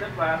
Đức Vàng